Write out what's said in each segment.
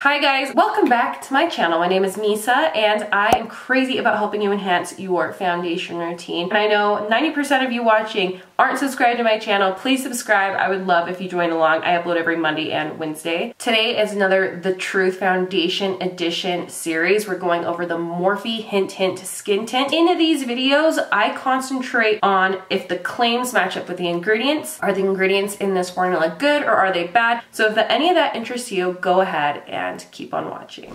Hi guys, welcome back to my channel. My name is Misa and I am crazy about helping you enhance your foundation routine. And I know 90% of you watching aren't subscribed to my channel. Please subscribe. I would love if you join along. I upload every Monday and Wednesday. Today is another The Truth Foundation Edition series. We're going over the Morphe Hint Hint Skin Tint. In these videos, I concentrate on if the claims match up with the ingredients. Are the ingredients in this formula good or are they bad? So if any of that interests you, go ahead and and keep on watching.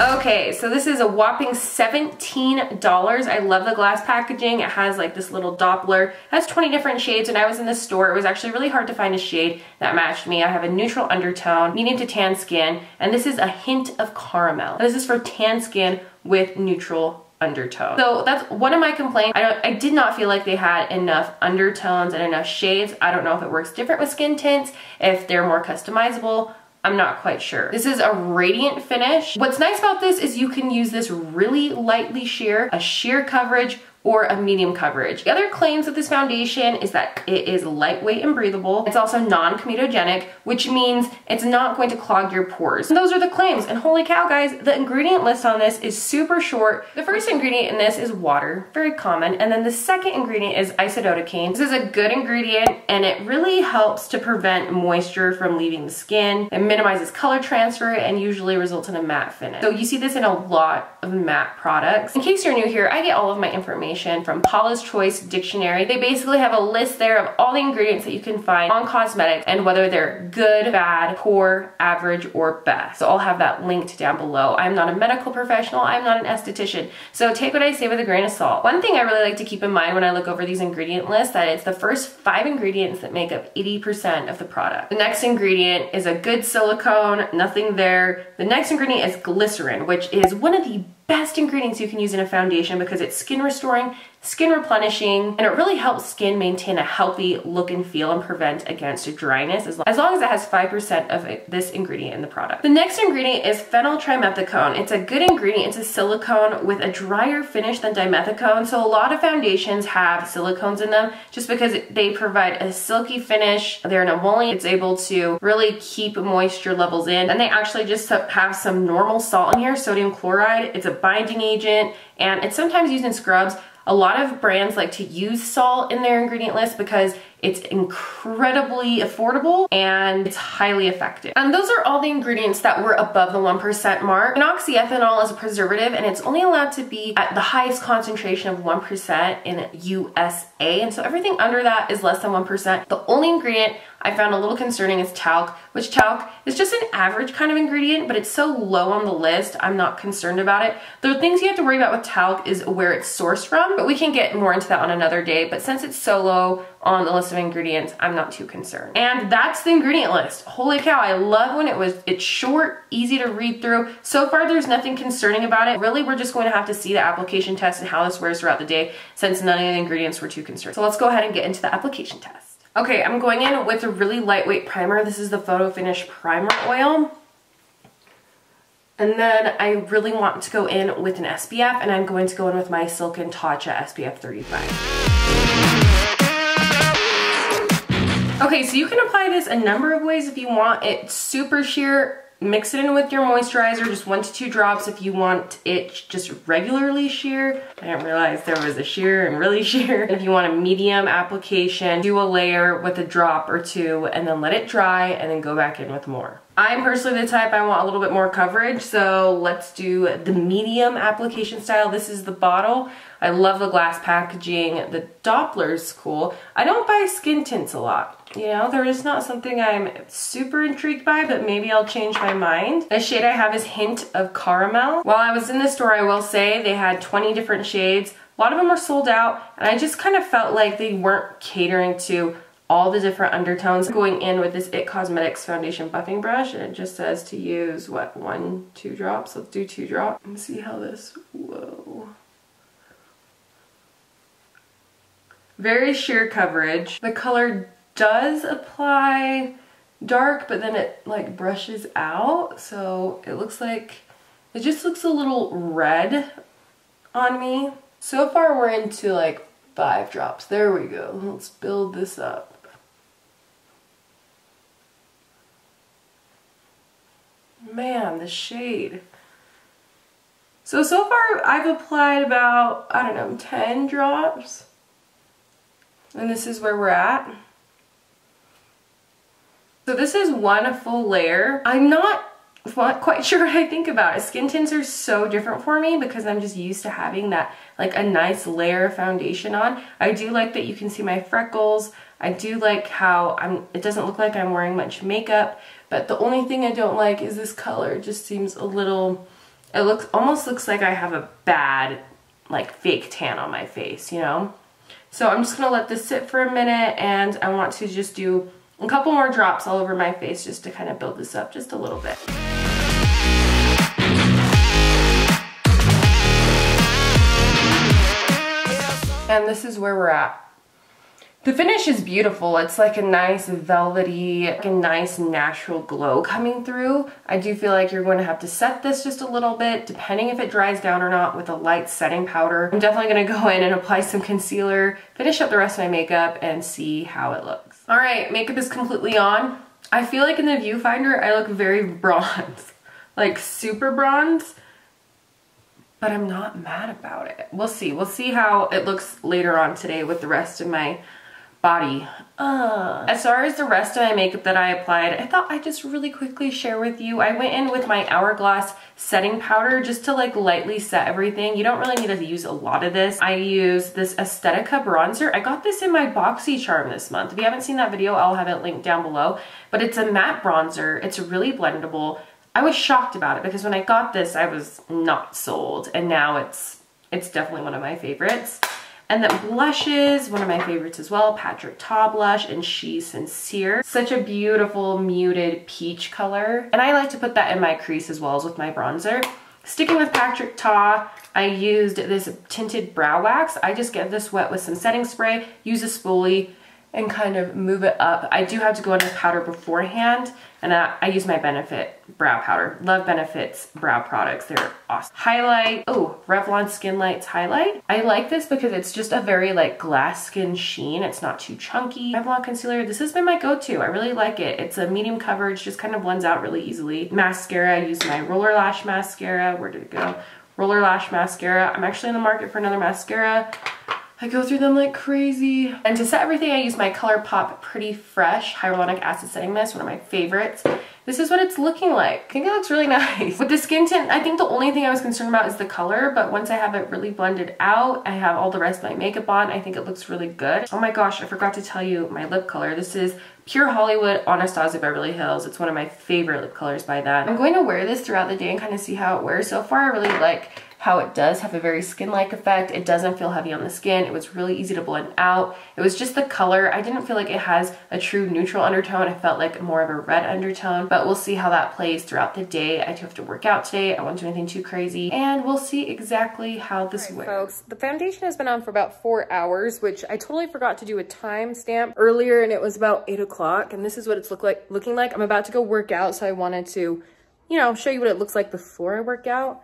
Okay, so this is a whopping $17. I love the glass packaging. It has like this little dropper. It has 20 different shades. When I was in the store, it was actually really hard to find a shade that matched me. I have a neutral undertone, medium to tan skin, and this is a hint of caramel. This is for tan skin with neutral undertone. So that's one of my complaints. I, I did not feel like they had enough undertones and enough shades. I don't know if it works different with skin tints, if they're more customizable. I'm not quite sure. This is a radiant finish. What's nice about this is you can use this really lightly sheer, a sheer coverage or a medium coverage. The other claims of this foundation is that it is lightweight and breathable. It's also non-comedogenic, which means it's not going to clog your pores. And those are the claims. And holy cow, guys, the ingredient list on this is super short. The first ingredient in this is water, very common. And then the second ingredient is isododecane. This is a good ingredient and it really helps to prevent moisture from leaving the skin. It minimizes color transfer and usually results in a matte finish. So you see this in a lot of matte products. In case you're new here, I get all of my information information from Paula's Choice Dictionary. They basically have a list there of all the ingredients that you can find on cosmetics and whether they're good, bad, poor, average, or best. So I'll have that linked down below. I'm not a medical professional, I'm not an esthetician, so take what I say with a grain of salt. One thing I really like to keep in mind when I look over these ingredient lists that it's the first five ingredients that make up 80% of the product. The next ingredient is a good silicone, nothing there. The next ingredient is glycerin, which is one of the best ingredients you can use in a foundation because it's skin restoring, skin replenishing, and it really helps skin maintain a healthy look and feel and prevent against dryness as long as, long as it has 5% of this ingredient in the product. The next ingredient is phenyltrimethicone. It's a good ingredient. It's a silicone with a drier finish than dimethicone. So a lot of foundations have silicones in them just because they provide a silky finish. They're an emollient. It's able to really keep moisture levels in. And they actually just have some normal salt in here, sodium chloride. It's a binding agent and it's sometimes used in scrubs. A lot of brands like to use salt in their ingredient list because it's incredibly affordable and it's highly effective. And those are all the ingredients that were above the 1% mark. Phenoxyethanol is a preservative and it's only allowed to be at the highest concentration of 1% in USA. And so everything under that is less than 1%. The only ingredient I found a little concerning is talc, which talc is just an average kind of ingredient, but it's so low on the list, I'm not concerned about it. The things you have to worry about with talc is where it's sourced from, but we can get more into that on another day. But since it's so low on the list of ingredients, I'm not too concerned. And that's the ingredient list. Holy cow, I love when it was, it's short, easy to read through. So far, there's nothing concerning about it. Really, we're just going to have to see the application test and how this wears throughout the day since none of the ingredients were too concerned. So let's go ahead and get into the application test. Okay, I'm going in with a really lightweight primer. This is the Photo Finish Primer Oil. And then I really want to go in with an SPF and I'm going to go in with my Silken Tatcha SPF 35. Okay, so you can apply this a number of ways if you want. it super sheer Mix it in with your moisturizer, just one to two drops if you want it just regularly sheer. I didn't realize there was a sheer and really sheer. If you want a medium application, do a layer with a drop or two and then let it dry and then go back in with more. I'm personally the type I want a little bit more coverage, so let's do the medium application style. This is the bottle. I love the glass packaging. The dropper's cool. I don't buy skin tints a lot. You know, they're just not something I'm super intrigued by, but maybe I'll change my mind. The shade I have is Hint of Caramel. While I was in the store, I will say they had 20 different shades. A lot of them were sold out, and I just kind of felt like they weren't catering to all the different undertones. Going in with this IT Cosmetics foundation buffing brush, and it just says to use, what, one, two drops? Let's do two drops and see how this, whoa. Very sheer coverage. The color does apply dark, but then it like brushes out. So it looks like, it just looks a little red on me. So far we're into like five drops. There we go. Let's build this up. Man, the shade. So, so far I've applied about, I don't know, 10 drops. And this is where we're at. So this is one full layer. I'm not quite sure what I think about it. Skin tints are so different for me because I'm just used to having that like a nice layer of foundation on. I do like that you can see my freckles. I do like how I'm, it doesn't look like I'm wearing much makeup, but the only thing I don't like is this color. It just seems a little, it looks, almost looks like I have a bad like fake tan on my face, you know? So I'm just gonna let this sit for a minute and I want to just do a couple more drops all over my face just to kind of build this up just a little bit. And this is where we're at. The finish is beautiful. It's like a nice velvety, like a nice natural glow coming through. I do feel like you're going to have to set this just a little bit, depending if it dries down or not with a light setting powder. I'm definitely gonna go in and apply some concealer, finish up the rest of my makeup, and see how it looks. All right, makeup is completely on. I feel like in the viewfinder, I look very bronze, like super bronze but I'm not mad about it. We'll see. We'll see how it looks later on today with the rest of my body. Uh. As far as the rest of my makeup that I applied, I thought I'd just really quickly share with you. I went in with my Hourglass setting powder just to like lightly set everything. You don't really need to use a lot of this. I use this Aesthetica bronzer. I got this in my BoxyCharm this month. If you haven't seen that video, I'll have it linked down below. But it's a matte bronzer. It's really blendable. I was shocked about it because when I got this, I was not sold. And now it's, it's definitely one of my favorites. And then blushes, one of my favorites as well, Patrick Ta blush and She Sincere. Such a beautiful muted peach color. And I like to put that in my crease as well as with my bronzer. Sticking with Patrick Ta, I used this tinted brow wax. I just get this wet with some setting spray, use a spoolie, and kind of move it up. I do have to go in with powder beforehand and I, I, use my Benefit brow powder. Love Benefit's brow products. They're awesome. Highlight. Oh, Revlon Skin Lights Highlight. I like this because it's just a very like glass skin sheen. It's not too chunky. Revlon concealer. This has been my go-to. I really like it. It's a medium coverage, just kind of blends out really easily. Mascara. I use my Roller Lash Mascara. Where did it go? Roller Lash Mascara. I'm actually in the market for another mascara. I go through them like crazy. And to set everything, I use my ColourPop Pretty Fresh Hyaluronic Acid Setting Mist, one of my favorites. This is what it's looking like. I think it looks really nice. With the skin tint, I think the only thing I was concerned about is the color, but once I have it really blended out, I have all the rest of my makeup on, I think it looks really good. Oh my gosh, I forgot to tell you my lip color. This is Pure Hollywood Anastasia Beverly Hills. It's one of my favorite lip colors by that. I'm going to wear this throughout the day and kind of see how it wears. So far, I really like how it does have a very skin-like effect. It doesn't feel heavy on the skin. It was really easy to blend out. It was just the color. I didn't feel like it has a true neutral undertone. I felt like more of a red undertone, but we'll see how that plays throughout the day. I do have to work out today. I won't do anything too crazy, and we'll see exactly how this right, wears. Folks, the foundation has been on for about four hours, which I totally forgot to do a timestamp earlier, and it was about eight o'clock, and this is what it's look like, looking like. I'm about to go work out, so I wanted to, you know, show you what it looks like before I work out.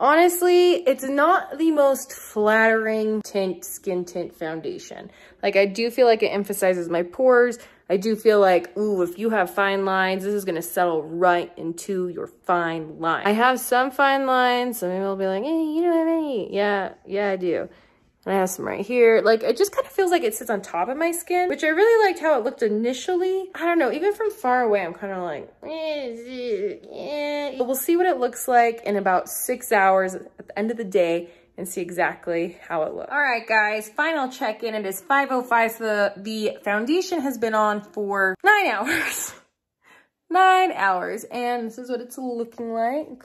Honestly, it's not the most flattering tint, skin tint foundation. Like I do feel like it emphasizes my pores. I do feel like, ooh, if you have fine lines, this is gonna settle right into your fine line. I have some fine lines, so maybe I'll be like, hey, you don't have any. Yeah, yeah, I do. I have some right here. Like, it just kind of feels like it sits on top of my skin, which I really liked how it looked initially. I don't know, even from far away, I'm kind of like, eh. But we'll see what it looks like in about six hours at the end of the day and see exactly how it looks. All right, guys, final check-in. It is 5.05, so the, the foundation has been on for nine hours. nine hours, and this is what it's looking like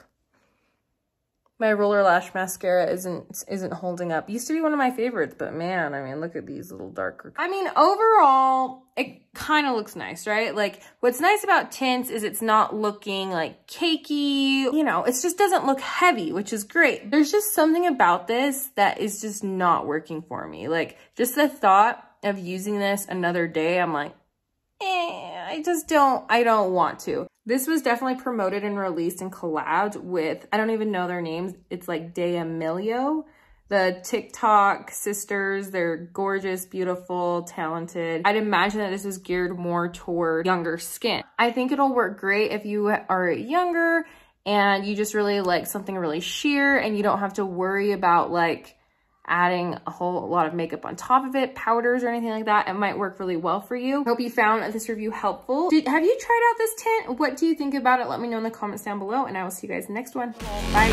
my roller lash mascara isn't isn't holding up. Used to be one of my favorites, but man, I mean, look at these little darker. I mean, overall, it kind of looks nice, right? Like, what's nice about tints is it's not looking like cakey. You know, it just doesn't look heavy, which is great. There's just something about this that is just not working for me. Like, just the thought of using this another day, I'm like, eh, I just don't, I don't want to. This was definitely promoted and released and collabed with, I don't even know their names. It's like D'Amelio. the TikTok sisters. They're gorgeous, beautiful, talented. I'd imagine that this was geared more toward younger skin. I think it'll work great if you are younger and you just really like something really sheer and you don't have to worry about like adding a whole lot of makeup on top of it, powders or anything like that. It might work really well for you. Hope you found this review helpful. Did, have you tried out this tint? What do you think about it? Let me know in the comments down below and I will see you guys next one. Bye.